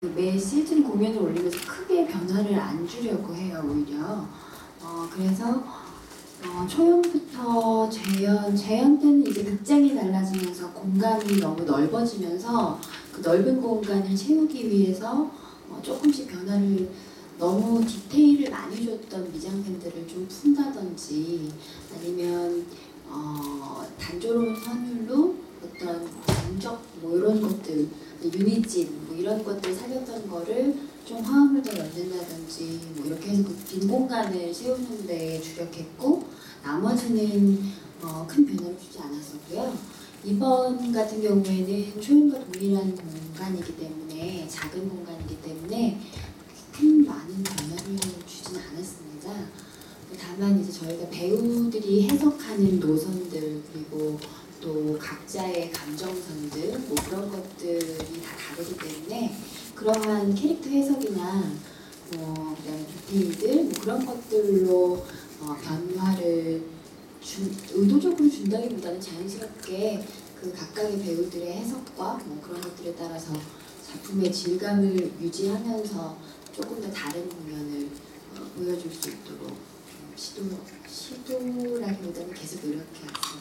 그매 시즌 공연을 올리면서 크게 변화를 안 주려고 해요 오히려. 어, 그래서 어, 초연부터 재연 재연 때는 이제 극장이 달라지면서 공간이 너무 넓어지면서 그 넓은 공간을 채우기 위해서 어, 조금씩 변화를 너무 디테일을 많이 줬던 미장센들을 좀 푼다든지 아니면 어, 단조로운 선율로 어떤 감적 뭐 이런 것들 유니진 뭐 이런 것들 살렸던 거를 좀 화음을 더 넣는다든지 뭐 이렇게 해서 그 빈 공간을 채우는 데 주력했고 나머지는 어, 큰 변화를 주지 않았었고요. 이번 같은 경우에는 초연과 동일한 공간이기 때문에 작은 공간이기 때문에 큰 많은 변화를 주지는 않았습니다. 다만 이제 저희가 배우들이 해석하는 노선들 그리고 또 각자의 감정선들 뭐 그런 것들이 다 다르기 때문에 그러한 캐릭터 해석이나 뭐 디테일들 뭐 그런 것들로 어, 변화를 준, 의도적으로 준다기보다는 자연스럽게 그 각각의 배우들의 해석과 뭐 그런 것들에 따라서 작품의 질감을 유지하면서 조금 더 다른 공연을 어, 보여줄 수 있도록 좀 시도 시도라기보다는 계속 노력해 왔습니다.